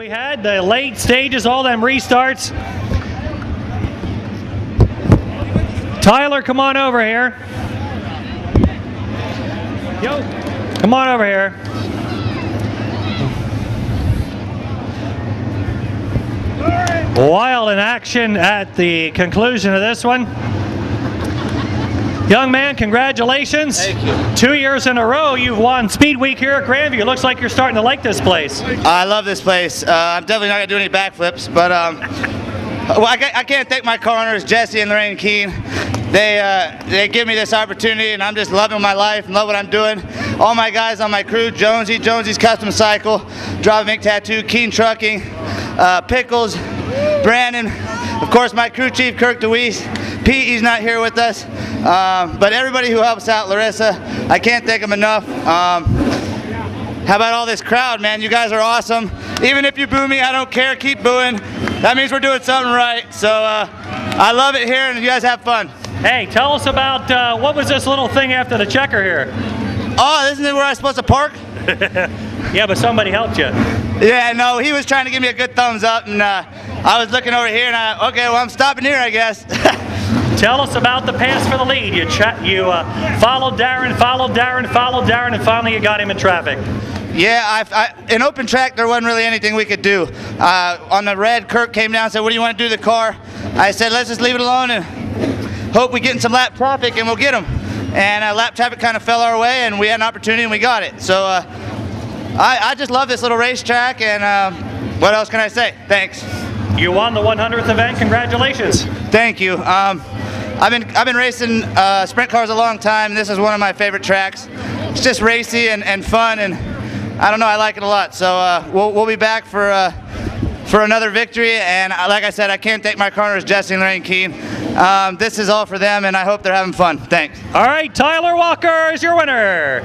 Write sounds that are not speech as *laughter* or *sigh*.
We had the late stages, all them restarts. Tyler, come on over here. Yo, come on over here. Wild in action at the conclusion of this one. Young man, congratulations. Thank you. Two years in a row, you've won Speed Week here at Grandview. Looks like you're starting to like this place. I love this place. Uh, I'm definitely not gonna do any backflips, but um, well, I, ca- I can't thank my corners, Jesse and Lorraine Keene. They uh, they give me this opportunity, and I'm just loving my life and love what I'm doing. All my guys on my crew: Jonesy, Jonesy's Custom Cycle, Drive Ink Tattoo, Keen Trucking, uh, Pickles, Brandon, of course my crew chief Kirk DeWeese. Pete, he's not here with us, um, but everybody who helps out, Larissa, I can't thank them enough. Um, how about all this crowd, man? You guys are awesome. Even if you boo me, I don't care. Keep booing. That means we're doing something right. So uh, I love it here, and you guys have fun. Hey, tell us about uh, what was this little thing after the checker here? Oh, isn't it where I'm supposed to park? *laughs* Yeah, but somebody helped you. Yeah, no, he was trying to give me a good thumbs up, and uh, I was looking over here, and I, okay, well, I'm stopping here, I guess. *laughs* Tell us about the pass for the lead. You chat, you uh, followed Darren, followed Darren, followed Darren, and finally you got him in traffic. Yeah, I, I, in open track, there wasn't really anything we could do. Uh, on the red, Kirk came down and said, What do you want to do to the car? I said, Let's just leave it alone and hope we get in some lap traffic and we'll get them. And uh, lap traffic kind of fell our way and we had an opportunity and we got it. So uh, I, I just love this little racetrack and um, what else can I say? Thanks. You won the 100th event. Congratulations. Thank you. Um, I've been I've been racing uh, sprint cars a long time. This is one of my favorite tracks. It's just racy and, and fun, and I don't know. I like it a lot. So uh, we'll we'll be back for uh, for another victory. And uh, like I said, I can't thank my corners, Jesse and Lorraine Keene. Um, this is all for them, and I hope they're having fun. Thanks. All right, Tyler Walker is your winner.